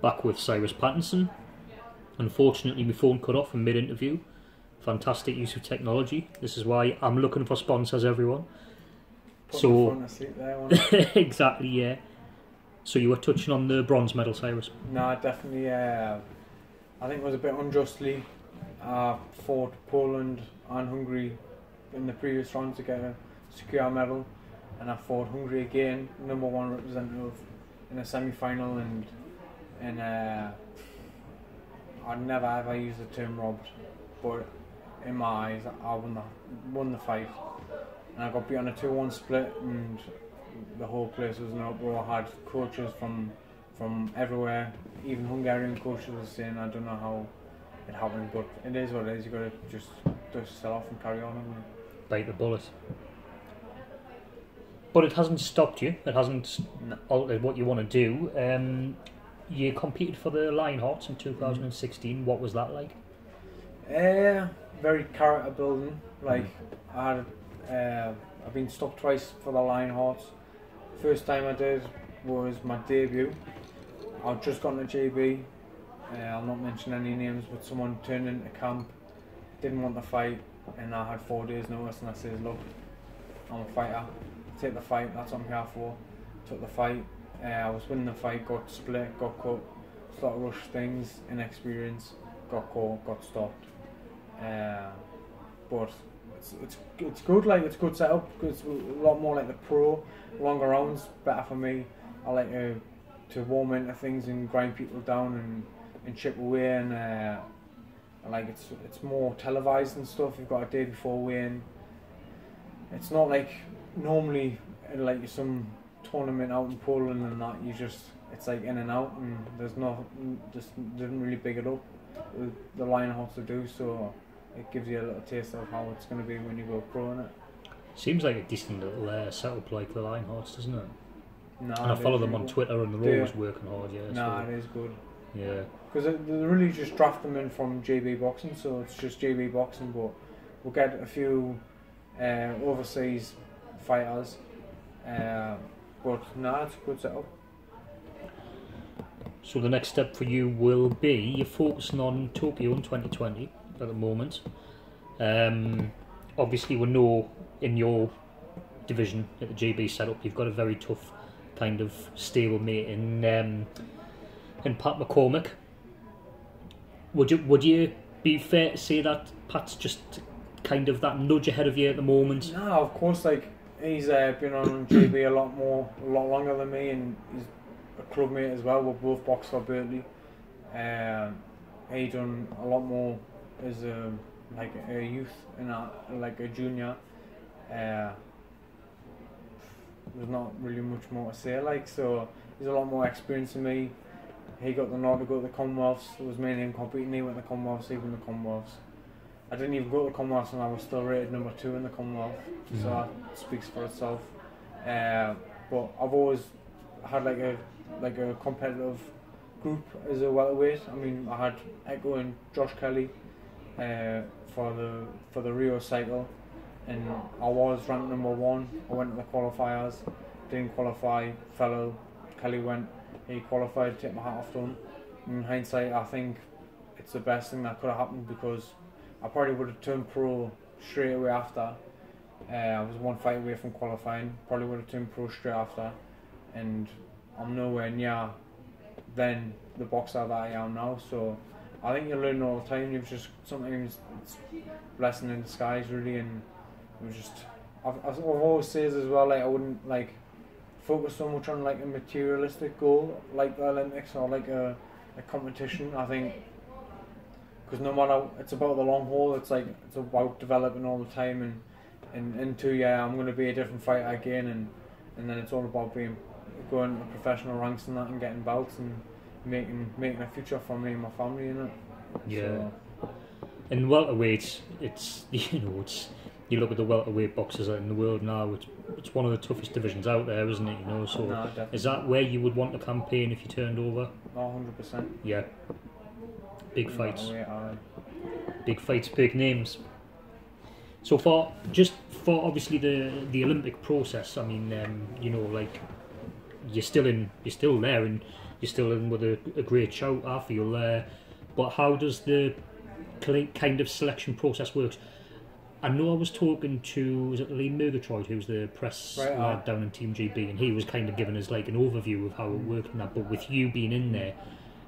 back with Cyrus Pattinson. Unfortunately, my phone cut off in mid interview. Fantastic use of technology. This is why I'm looking for sponsors, everyone. Put So- there, exactly, yeah. So you were touching on the bronze medal, Cyrus. No, definitely. Uh, I think it was a bit unjustly. Uh, fought Poland and Hungary in the previous round to get a secure medal, and I fought Hungary again, number one representative, in a semi-final, and and uh, I'd never ever use the term robbed, but in my eyes, I won the won the fight, and I got beat on a two-one split, and the whole place was an uproar. I had coaches from from everywhere. Even Hungarian coaches were saying, I don't know how it happened, but it is what it is. You got to just dust yourself off and carry on. haven't? Bite the bullet. But it hasn't stopped you. It hasn't altered what you want to do. Um, you competed for the Lionhearts in 2016. What was that like? Uh, very character building. Like I, uh, I've been stopped twice for the Lionhearts. First time I did was my debut. I'd just gotten to GB. Uh, I'll not mention any names, but someone turned into camp, didn't want the fight, and I had four days notice, and I says, look, I'm a fighter. Take the fight. That's what I'm here for. Took the fight. Uh, I was winning the fight, got split, got sort of rush things, inexperience, got caught, got stopped. Uh, but it's, it's it's good. Like it's good setup. It's a lot more like the pro, longer rounds, better for me. I like to to warm into things and grind people down and, and chip away and uh, and, like it's it's more televised and stuff. You've got a day before weigh-in. It's not like normally like some tournament out in Poland and that. You just it's like in and out and there's no just didn't really big it up. The, line has to do so. It gives you a little taste of how it's going to be when you go pro in it. Seems like a decent little uh, setup like the Lionhearts, doesn't it? No, and I follow them on Twitter, and they're always working hard. Yeah. Nah, so, it is good. yeah. Because they really just draft them in from GB Boxing, so it's just GB Boxing, but we'll get a few uh, overseas fighters. Uh, but nah, it's a good setup. So the next step for you will be you're focusing on Tokyo in 2020 at the moment. Um, obviously, we know in your division at the GB setup, you've got a very tough kind of stablemate in um, in Pat McCormick. Would you would you be fair to say that Pat's just kind of that nudge ahead of you at the moment? No, of course, like he's uh, been on GB a lot more, a lot longer than me, and he's a club mate as well. We're both boxed for Birtley. Um, he done a lot more as a like a youth and a, like a junior. Uh, there's not really much more to say. Like so, he's a lot more experienced than me. He got the nod to go to the Commonwealths. It was mainly him competing. He went to the Commonwealths, won the Commonwealths. I didn't even go to the Commonwealths and I was still rated number two in the Commonwealth. So that speaks for itself. Uh, but I've always had like a like a competitive group as a welterweight. I mean, I had Echo and Josh Kelly uh, for the for the Rio cycle, and I was ranked number one. I went to the qualifiers, didn't qualify. Fellow Kelly went, he qualified. Take my hat off to him. In hindsight, I think it's the best thing that could have happened because I probably would have turned pro straight away after. Uh, I was one fight away from qualifying. Probably would have turned pro straight after, and I'm nowhere near then the boxer that I am now. So I think you learn all the time. You've just sometimes it's blessing in disguise, really, and it was just. I've, I've always says as well, like I wouldn't like focus so much on like a materialistic goal, like the Olympics or like a, a competition. I think because no matter it's about the long haul. It's like it's about developing all the time, and and in two years I'm going to be a different fighter again, and and then it's all about being going to professional ranks and that, and getting belts and making making a future for me and my family in it. Yeah. So, In welterweight, it's you know it's you look at the welterweight boxers in the world now. It's it's one of the toughest divisions out there, isn't it? You know, so no, is that where you would want to campaign if you turned over? No, hundred percent. Yeah. Big fights, uh, big fights, big names. So for just for obviously the the Olympic process, I mean, um, you know, like you're still in, you're still there, and you're still in with a, a great shout. I feel there, but how does the kind of selection process works? I know I was talking to was it Lee Murgatroyd, who's the press Right, lad ah. down in Team GB, and he was kind of giving us like an overview of how it worked and that. But with you being in there,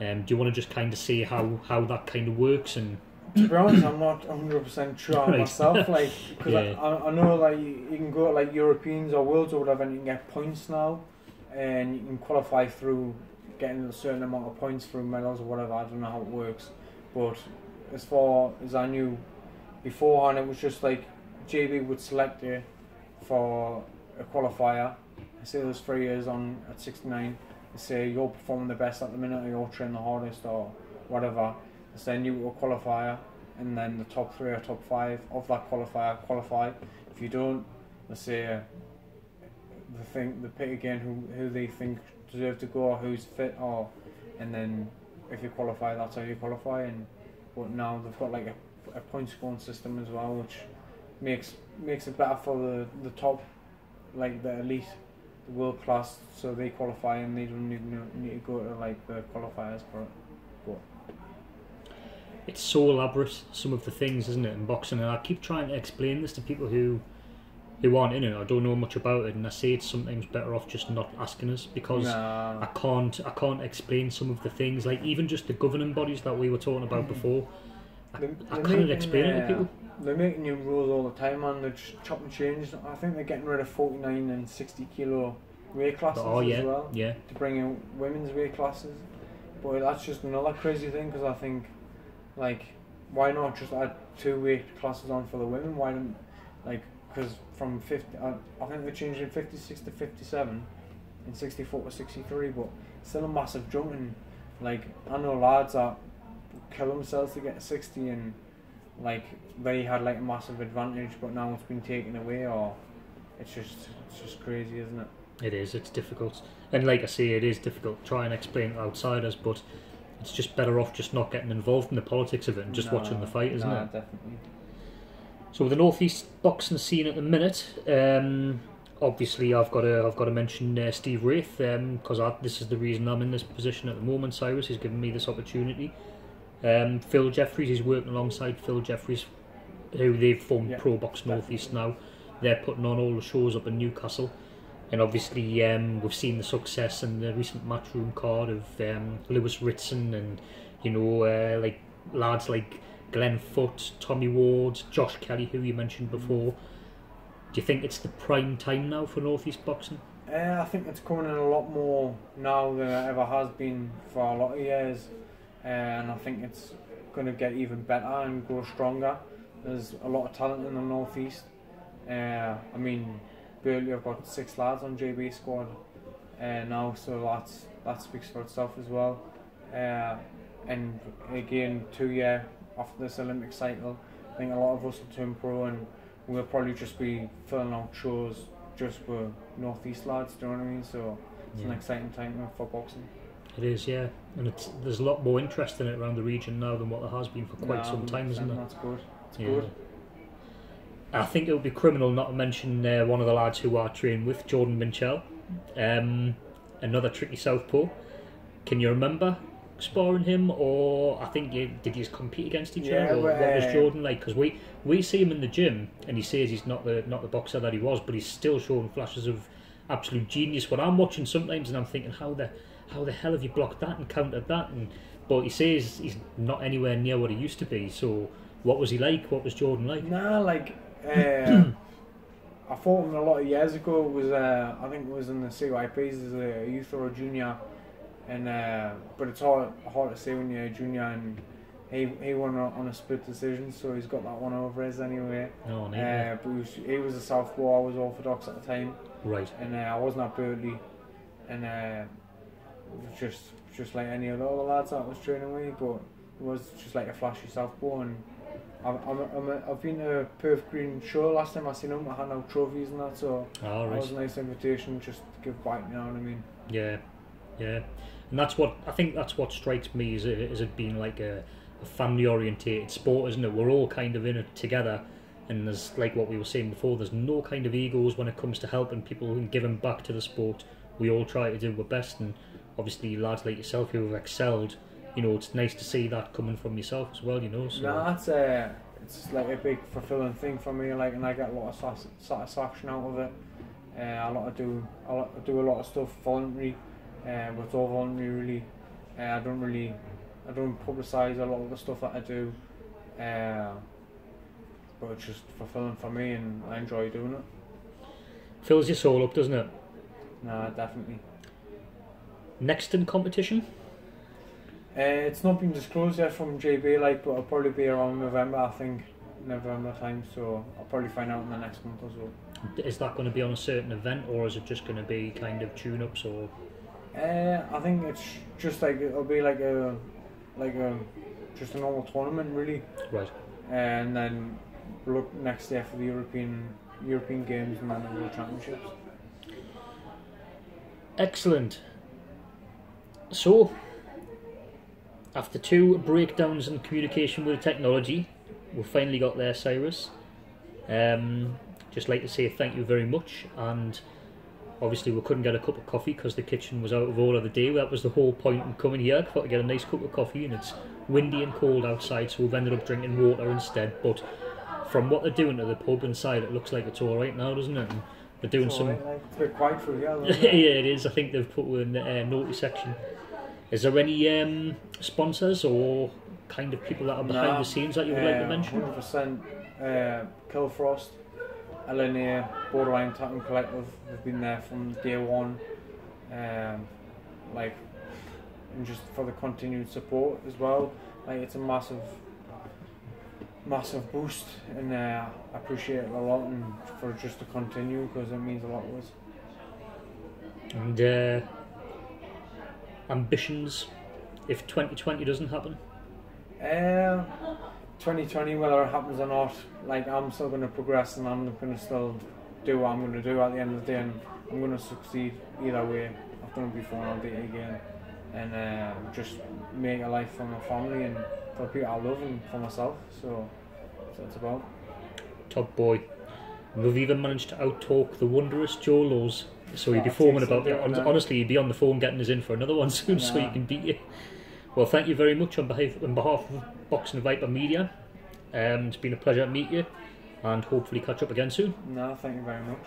um, do you want to just kind of see how how that kind of works and to be honest, I'm not 100% sure Right. myself. Like, because Yeah. I, I, know like you, can go to like Europeans or Worlds or whatever, and you can get points now, and you can qualify through getting a certain amount of points through medals or whatever. I don't know how it works, but as far as I knew beforehand, it was just like GB would select you for a qualifier. I say there's three years on at 69. Say you're performing the best at the minute, or you're training the hardest, or whatever. They send you a qualifier, and then the top three or top five of that qualifier qualify. If you don't, they say the thing they pick again who who they think deserve to go or who's fit, or and then if you qualify, that's how you qualify. And but now they've got like a, a point scoring system as well, which makes makes it better for the the top, like the elite, the world class, so they qualify and they don't need, need to go to like the qualifiers for it. But it's so elaborate some of the things isn't it in boxing? And I keep trying to explain this to people who who aren't in it. Or don't know much about it and I say it's sometimes better off just not asking us because Nah. I can't I can't explain some of the things. Like even just the governing bodies that we were talking about before I, They- I they're can't making, explain it to uh, people They're making new rules all the time, man. They're just chop and change. I think they're getting rid of 49 and 60 kilo weight classes oh yeah as well yeah to bring in women's weight classes. But that's just another crazy thing because I think, like, why not just add two weight classes on for the women? Why don't, like, because from 50, I, I think they're changing 56 to 57 and 64 to 63, but still a massive jump. And, like, I know lads that kill themselves to get 60 and, like, they had, like, a massive advantage, but now it's been taken away, or it's just, it's just crazy, isn't it? it is it's difficult and like I say it is difficult to try and explain to outsiders but it's just better off just not getting involved in the politics of it and just Nah, watching the fight isn't nah, it definitely. So with the northeast boxing scene at the minute, um, obviously I've got to I've got to mention uh, Steve Wraith because I this is the reason I'm in this position at the moment. Cyrus has given me this opportunity. Um, Phil Jeffries is working alongside Phil Jeffries, who they've formed Yeah, Pro Box Northeast now. They're putting on all the shows up in Newcastle, and obviously um, we've seen the success and the recent matchroom card of um, Lewis Ritson and you know uh, like lads like Glenn Foot, Tommy Ward, Josh Kelly, who you mentioned before. Do you think it's the prime time now for Northeast boxing? Uh, I think it's coming in a lot more now than it ever has been for a lot of years, and I think it's going to get even better and grow stronger. There's a lot of talent in the northeast. Uh, I mean, Birtley have got six lads on GB squad uh, now, so that's that speaks for itself as well. Uh, and again, two year after this Olympic cycle, I think a lot of us will turn pro and we'll probably just be filling out shows just for northeast lads. Do you know what I mean? So it's an exciting time for boxing. It is, yeah, and it's there's a lot more interest in it around the region now than what there has been for quite some time, isn't 100%, there? That's good. It's Yeah. good. I think it would be criminal not to mention uh, one of the lads who are trained with Jordan Minchell, um, another tricky southpaw. Can you remember sparring him, or I think you did you compete against each Yeah, other, or what was Jordan like? Because we we see him in the gym, and he says he's not the not the boxer that he was, but he's still showing flashes of absolute genius. What I'm watching sometimes, and I'm thinking, how the how the hell have you blocked that and countered that? And but he says he's not anywhere near what he used to be. So what was he like? What was Jordan like? Nah, like uh, I fought him a lot of years ago. It was uh, I think it was in the CYPs as a youth or a junior, and uh, but it's hard hard to say when you're a junior and. He, he won on a split decision, so he's got that one over his anyway. No, Uh, neither. but he was, he was a southpaw. I was orthodox at the time, right. and uh, I wasn't at Birtley, and uh, just just like any other other lads that I was training with, but it was just like a flashy southpaw. And I'm, I'm, I'm a, I've been to Perth Green show last time I seen him. I had out trophies and that, so oh, that right. was a nice invitation just to give back. You know what I mean? Yeah, yeah, and that's what I think. That's what strikes me is it, is it being like a, a family orientated sport, isn't it? We're all kind of in it together, and there's like what we were saying before. There's no kind of egos when it comes to helping people and giving back to the sport. We all try to do our best, and obviously lads like yourself who have excelled, you know, it's nice to see that coming from yourself as well, you know. So No, that's uh, it's like a big fulfilling thing for me. Like, and I get a lot of satisfaction out of it. Uh, a lot of do, a lot, I do a lot of stuff voluntary, uh, but it's all voluntary really. Uh, I don't really, I don't publicise a lot of the stuff that I do. Uh, but it's just fulfilling for me, and I enjoy doing it. fills your soul up, doesn't it? Nah, definitely. Next in competition, Uh, it's not been disclosed yet from GB, like, but it'll probably be around November, I think, November time. So I'll probably find out in the next month or so. is that going to be on a certain event or is it just going to be kind of tune-ups or Uh, I think it's just like it'll be like a, like a, just a normal tournament really, right? and then look next year for the European European Games and then the World Championships. Excellent. So, after two breakdowns in communication with technology, we finally got there, Cyrus. Um, just like to say thank you very much, and obviously we couldn't get a cup of coffee because the kitchen was out of order the day. That was the whole point in coming here. I Thought to get a nice cup of coffee, and it's windy and cold outside, so we've ended up drinking water instead. But from what they're doing to the pub inside, it looks like it's all right now, doesn't it? And they're doing So, some like, like, it's a bit quiet through here. yeah, it? it is. I think they've put in the uh, naughty section. Is there any um, sponsors or kind of people that are behind Nah, the scenes that you would like to mention? Hundred percent. Uh, Kilfrost, LNA, Borderline Tattoo Collective. Have been there from day one. Um, like, and just for the continued support as well. Like, it's a massive, massive boost, and uh, I appreciate it a lot, and for just to continue because it means a lot to us. And uh, ambitions if 2020 doesn't happen. Uh, 2020, whether it happens or not, like I'm still going to progress and I'm going to still do what I'm going to do at the end of the day, and I'm going to succeed either way. I've done it before and I'll do it again, and uh, just make a life for my family and for the people I love and for myself. So that's what it's about. Top boy. We've even managed to outtalk the wondrous Joe Laws. So he'd be Oh, foaming about that. Honestly, he'd be on the phone getting us in for another one soon so he can beat you. Well, thank you very much on behalf, on behalf of Boxing Viper Media. Um, it's been a pleasure to meet you and hopefully catch up again soon. No, thank you very much.